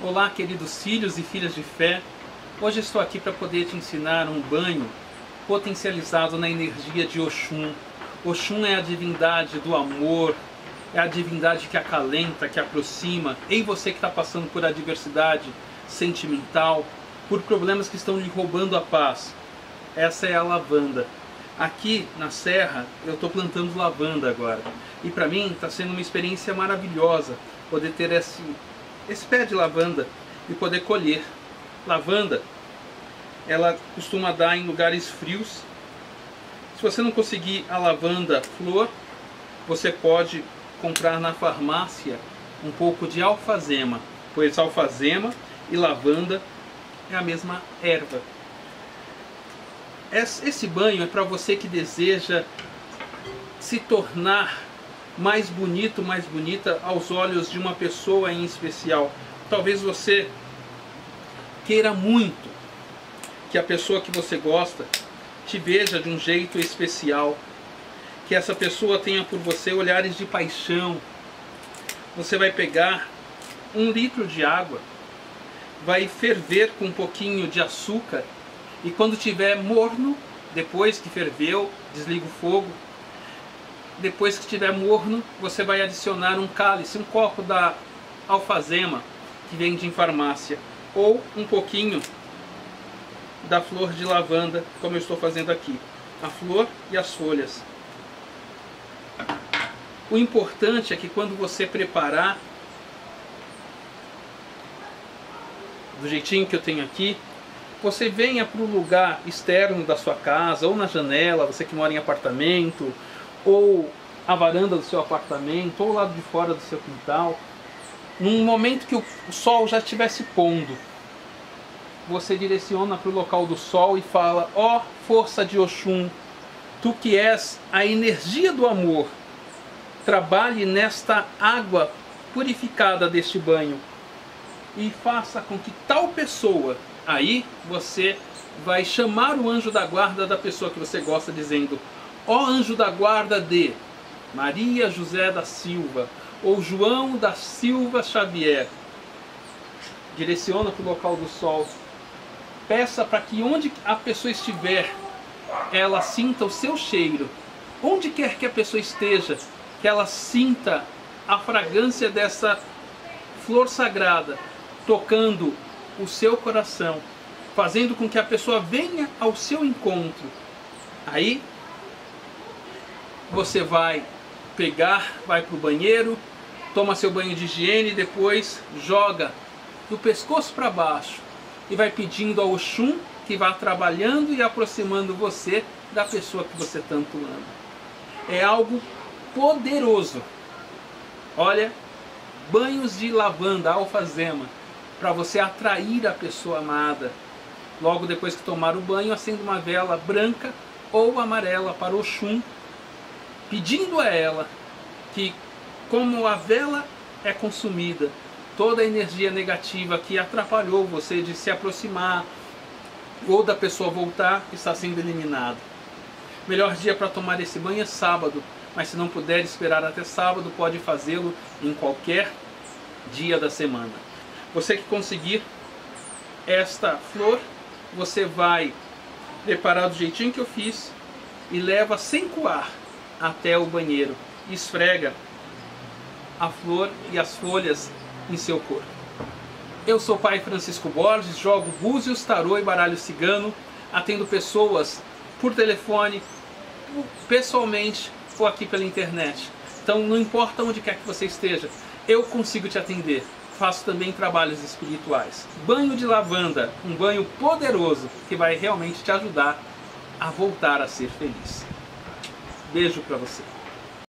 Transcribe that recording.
Olá, queridos filhos e filhas de fé. Hoje estou aqui para poder te ensinar um banho potencializado na energia de Oxum. Oxum é a divindade do amor, é a divindade que acalenta, que aproxima. Em você que está passando por adversidade sentimental, por problemas que estão lhe roubando a paz. Essa é a lavanda. Aqui na serra eu estou plantando lavanda agora. E para mim está sendo uma experiência maravilhosa poder ter esse esse pé de lavanda e poder colher. Lavanda, ela costuma dar em lugares frios. Se você não conseguir a lavanda flor, você pode comprar na farmácia um pouco de alfazema, pois alfazema e lavanda é a mesma erva. Esse banho é para você que deseja se tornar mais bonito, mais bonita aos olhos de uma pessoa em especial. Talvez você queira muito que a pessoa que você gosta te veja de um jeito especial, que essa pessoa tenha por você olhares de paixão. Você vai pegar um litro de água, vai ferver com um pouquinho de açúcar e quando tiver morno, depois que ferveu, desliga o fogo, depois que estiver morno, você vai adicionar um cálice, um copo da alfazema que vende em farmácia, ou um pouquinho da flor de lavanda, como eu estou fazendo aqui. A flor e as folhas. O importante é que quando você preparar do jeitinho que eu tenho aqui, você venha para o lugar externo da sua casa, ou na janela, você que mora em apartamento, ou a varanda do seu apartamento, ou lado de fora do seu quintal, num momento que o sol já estivesse pondo, você direciona para o local do sol e fala: Ó oh, força de Oxum, tu que és a energia do amor, trabalhe nesta água purificada deste banho e faça com que tal pessoa, aí você vai chamar o anjo da guarda da pessoa que você gosta, dizendo: Ó anjo da guarda de Maria José da Silva ou João da Silva Xavier, direciona para o local do sol. Peça para que onde a pessoa estiver, ela sinta o seu cheiro. Onde quer que a pessoa esteja, que ela sinta a fragrância dessa flor sagrada tocando o seu coração, fazendo com que a pessoa venha ao seu encontro. Aí você vai pegar, vai para o banheiro, toma seu banho de higiene depois joga do pescoço para baixo e vai pedindo ao Oxum que vá trabalhando e aproximando você da pessoa que você tanto ama. É algo poderoso. Olha, banhos de lavanda, alfazema, para você atrair a pessoa amada. Logo depois que tomar o banho, acenda uma vela branca ou amarela para o Oxum pedindo a ela que, como a vela é consumida, toda a energia negativa que atrapalhou você de se aproximar ou da pessoa voltar está sendo eliminado. Melhor dia para tomar esse banho é sábado, mas se não puder esperar até sábado, pode fazê-lo em qualquer dia da semana. Você que conseguir esta flor, você vai preparar do jeitinho que eu fiz e leva sem coar até o banheiro. Esfrega a flor e as folhas em seu corpo. Eu sou o pai Francisco Borges, jogo búzios, tarô e baralho cigano, atendo pessoas por telefone, pessoalmente ou aqui pela internet. Então não importa onde quer que você esteja, eu consigo te atender. Faço também trabalhos espirituais. Banho de lavanda, um banho poderoso que vai realmente te ajudar a voltar a ser feliz. Beijo para você.